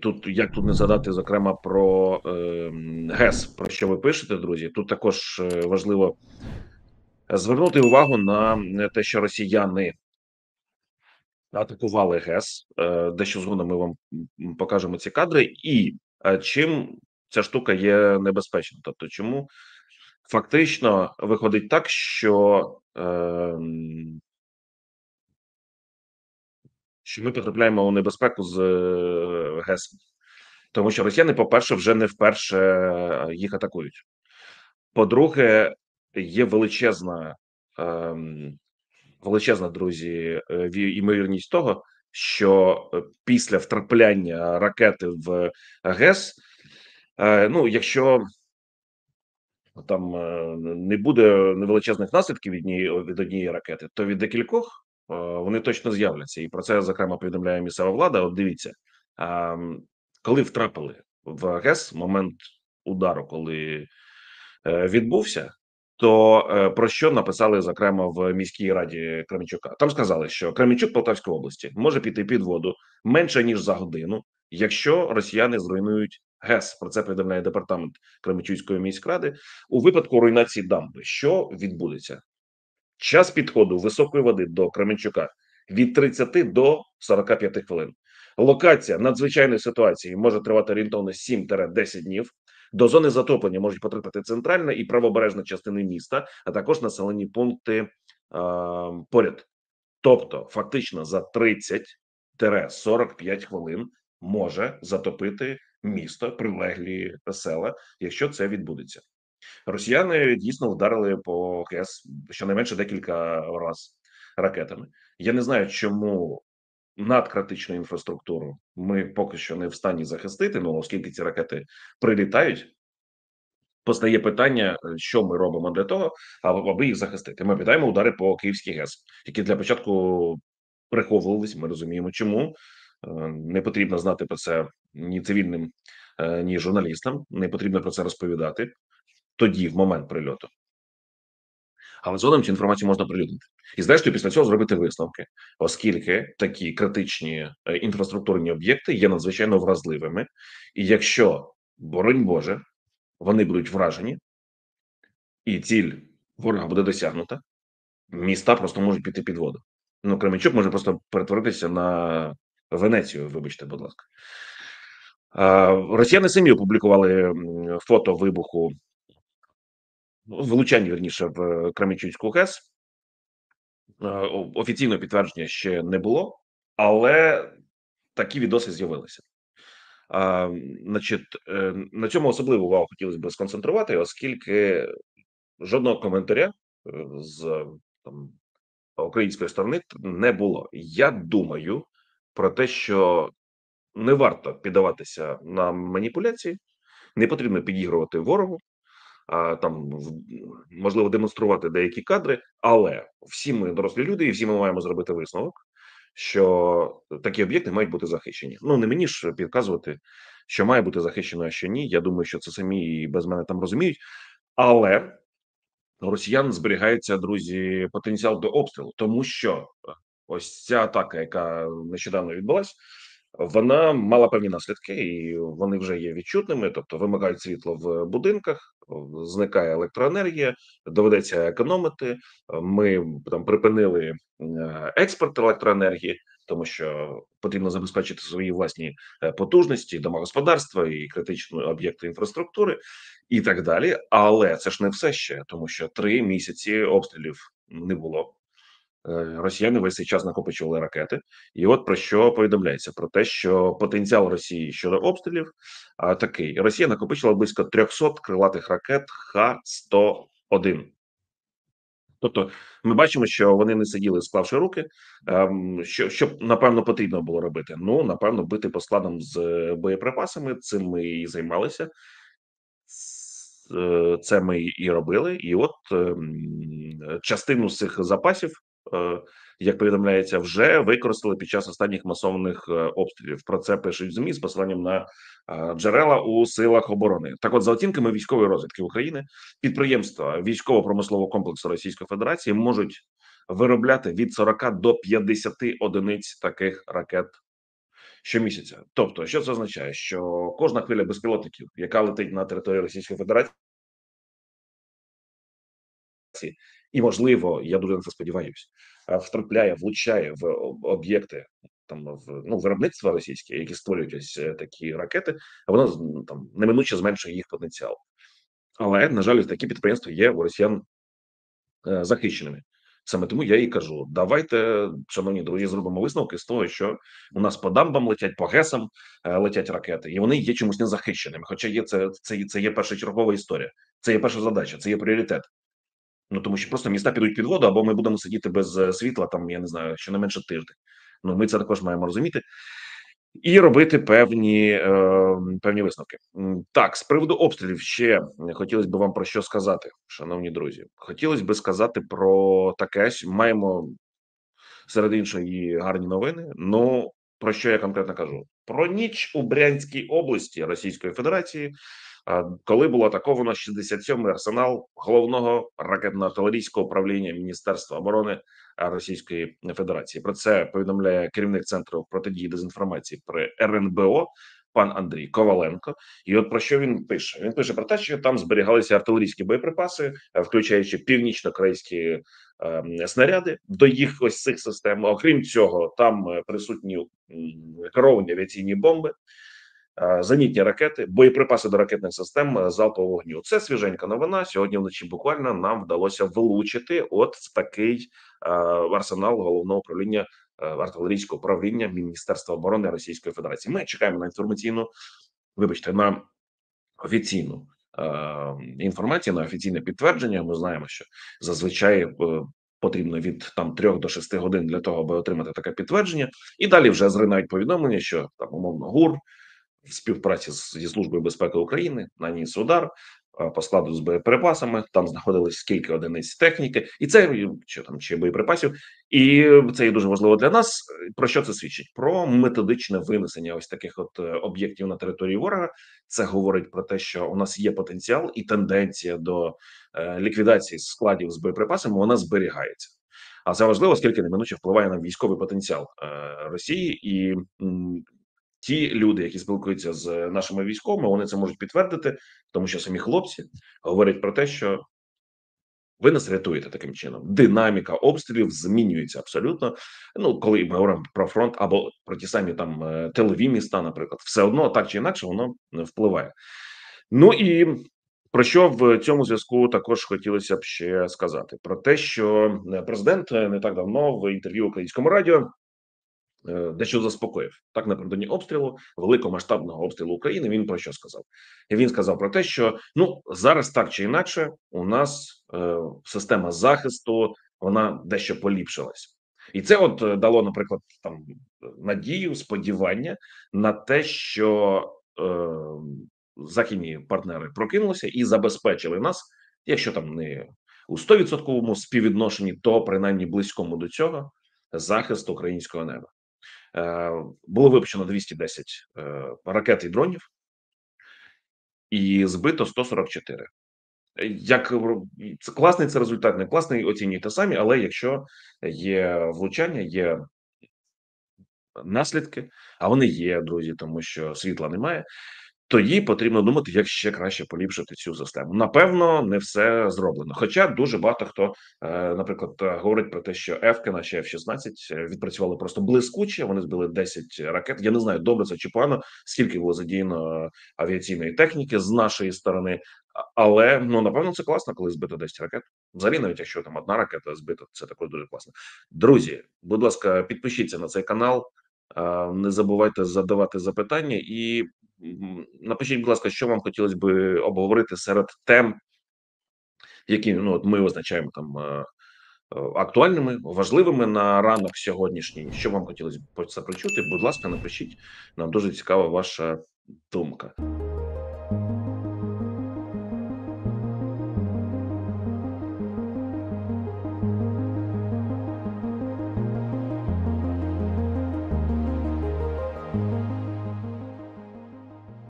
Тут як тут не згадати зокрема про е, ГЕС, про що ви пишете, друзі. Тут також е, важливо звернути увагу на те, що росіяни атакували ГЕС. Е, дещо згодом ми вам покажемо ці кадри, і е, чим ця штука є небезпечна. Тобто, чому фактично виходить так, що е, що ми потрапляємо у небезпеку з е, ГЕС, тому що росіяни, по-перше, вже не вперше е, їх атакують. По-друге, є величезна ем, величезна друзі, е, ймовірність того, що після втрапляння ракети в ГЕС, ну якщо там не буде невеличезних наслідків від однієї від однієї ракети, то від декількох вони точно з'являться, і про це зокрема повідомляє місцева влада. От дивіться, коли втрапили в ГЕС момент удару, коли е, відбувся, то е, про що написали зокрема в міській раді Кременчука? Там сказали, що Кременчук Полтавської області може піти під воду менше ніж за годину, якщо росіяни зруйнують ГЕС. Про це повідомляє департамент Кременчуцької міськради у випадку руйнації дамби. Що відбудеться? Час підходу високої води до Кременчука від 30 до 45 хвилин. Локація надзвичайної ситуації може тривати орієнтовно 7-10 днів. До зони затоплення можуть потрапити центральна і правобережна частини міста, а також населені пункти е, поряд. Тобто, фактично за 30-45 хвилин може затопити місто, прилеглі села, якщо це відбудеться. Росіяни дійсно вдарили по КС щонайменше декілька разів ракетами. Я не знаю, чому надкритичну інфраструктуру ми поки що не в стані захистити. Ну оскільки ці ракети прилітають, постає питання, що ми робимо для того, аби їх захистити. Ми питаємо удари по Київській ГЕС, які для початку приховувались. Ми розуміємо, чому е, не потрібно знати про це ні цивільним, е, ні журналістам. Не потрібно про це розповідати тоді, в момент прильоту. Але згодом цю інформацію можна прилюднити. І зрештою, після цього зробити висновки, оскільки такі критичні е, інфраструктурні об'єкти є надзвичайно вразливими, і якщо, боронь Боже, вони будуть вражені, і ціль ворога буде досягнута, міста просто можуть піти під воду. Ну, Кременчук може просто перетворитися на Венецію, вибачте, будь ласка. Росіяни самі опублікували фото вибуху влучання верніше в Кременчуцьку ГЕС. Е, офіційного підтвердження ще не було, але такі відоси з'явилися. Значить, е, на цьому особливу увагу хотілося б сконцентрувати, оскільки жодного коментаря е, з там української сторони не було. Я думаю про те, що не варто піддаватися на маніпуляції, не потрібно підігрувати ворогу там можливо демонструвати деякі кадри, але всі ми дорослі люди, і всі ми маємо зробити висновок, що такі об'єкти мають бути захищені. Ну не мені ж підказувати, що має бути захищено, а що ні. Я думаю, що це самі і без мене там розуміють, але росіян зберігається друзі потенціал до обстрілу, тому що ось ця атака, яка нещодавно відбулась. Вона мала певні наслідки, і вони вже є відчутними. Тобто, вимагають світло в будинках, зникає електроенергія, доведеться економити. Ми там припинили експорт електроенергії, тому що потрібно забезпечити свої власні е, потужності, домогосподарства і критичні об'єкти інфраструктури, і так далі. Але це ж не все ще, тому що три місяці обстрілів не було. Е, росіяни весь цей час накопичували ракети, і от про що повідомляється: про те, що потенціал Росії щодо обстрілів такий: Росія накопичила близько 300 крилатих ракет Х-101. Тобто, ми бачимо, що вони не сиділи, склавши руки. Ем, що що напевно потрібно було робити? Ну напевно, бити по складам з боєприпасами. Цим ми і займалися. Е, це ми і робили, і от ем, частину з цих запасів Е, як повідомляється, вже використали під час останніх масованих е, обстрілів. Про це пишуть змі з посиланням на е, джерела у силах оборони. Так, от за оцінками військової розвідки України, підприємства військово-промислового комплексу Російської Федерації можуть виробляти від 40 до 50 одиниць таких ракет щомісяця. Тобто, що це означає? Що кожна хвиля безпілотників, яка летить на територію Російської Федерації, і можливо, я дуже на це сподіваюся, втрапляє, влучає в об'єкти там в ну виробництва російське, які створюють ось е, такі ракети, а воно там неминуче зменшує їх потенціал. Але на жаль, такі підприємства є у росіян е, захищеними. Саме тому я і кажу: давайте, шановні друзі, зробимо висновки з того, що у нас по дамбам летять, по гесам е, летять ракети, і вони є чомусь незахищеними. Хоча є це, це, це є першочергова історія, це є перша задача, це є пріоритет. Ну тому що просто міста підуть під воду, або ми будемо сидіти без е, світла, там я не знаю, щонайменше тиждень. Ну ми це також маємо розуміти. І робити певні е, певні висновки. Так, з приводу обстрілів ще хотілося б вам про що сказати, шановні друзі. Хотілося б сказати про таке. Маємо серед іншої гарні новини. Ну про що я конкретно кажу? Про ніч у Брянській області Російської Федерації коли було атаковано 67-й арсенал головного ракетно-артилерійського управління Міністерства оборони Російської Федерації. Про це повідомляє керівник центру протидії дезінформації при РНБО. Пан Андрій Коваленко, і от про що він пише? Він пише про те, що там зберігалися артилерійські боєприпаси, включаючи північно-корейські е, снаряди до їх ось цих систем. Окрім цього, там е, присутні керовані авіаційні бомби, Е, зенітні ракети, боєприпаси до ракетних систем е, залпового вогню. Це свіженька новина. Сьогодні вночі буквально нам вдалося вилучити от такий е, арсенал головного управління артилерійського управління Міністерства оборони Російської Федерації. Ми чекаємо на інформаційну, вибачте, на офіційну. Інформацію на офіційне підтвердження. Ми знаємо, що зазвичай потрібно від там 3 до 6 годин для того, аби отримати таке підтвердження, і далі вже зринають повідомлення, що там умовно ГУР в співпраці зі службою безпеки України наніс удар по складу з боєприпасами. Там знаходились скільки одиниць техніки, і це що там чи боєприпасів, і це є дуже важливо для нас. Про що це свідчить? Про методичне винесення ось таких от е, об'єктів на території ворога. Це говорить про те, що у нас є потенціал і тенденція до е, ліквідації складів з боєприпасами. Вона зберігається. А це важливо, оскільки неминуче впливає на військовий потенціал е, Росії і ті люди, які спілкуються з нашими військовими, вони це можуть підтвердити, тому що самі хлопці говорять про те, що ви нас рятуєте таким чином. Динаміка обстрілів змінюється абсолютно. Ну, коли ми говоримо про фронт або про ті самі там е, тилові міста, наприклад, все одно так чи інакше воно впливає. Ну і про що в цьому зв'язку також хотілося б ще сказати: про те, що е, президент не так давно в інтерв'ю українському радіо Е, дещо заспокоїв так напередодні обстрілу великомасштабного обстрілу України. Він про що сказав? Він сказав про те, що ну зараз так чи інакше, у нас е, система захисту вона дещо поліпшилась, і це от е, дало, наприклад, там надію, сподівання на те, що е, західні партнери прокинулися і забезпечили нас, якщо там не у 100% співвідношенні, то принаймні близькому до цього захист українського неба. Було випущено 210 е, ракет і дронів, і збито 144. Як це класний це результат, не класний оцінюйте самі, але якщо є влучання, є наслідки, а вони є, друзі, тому що світла немає тоді потрібно думати, як ще краще поліпшити цю систему. Напевно, не все зроблено. Хоча дуже багато хто, е, наприклад, говорить про те, що F-ки наші F-16 е, відпрацювали просто блискуче. Вони збили 10 ракет. Я не знаю, добре це чи погано, скільки було задіяно авіаційної техніки з нашої сторони. Але ну напевно це класно, коли збито 10 ракет. Взагалі, навіть якщо там одна ракета збита, це також дуже класно. Друзі, будь ласка, підпишіться на цей канал. Не забувайте задавати запитання і Напишіть, будь ласка, що вам хотілося б обговорити серед тем, які ну, от ми визначаємо там е, е, актуальними, важливими на ранок сьогоднішній. Що вам хотілося б це почути? Будь ласка, напишіть. Нам дуже цікава ваша думка.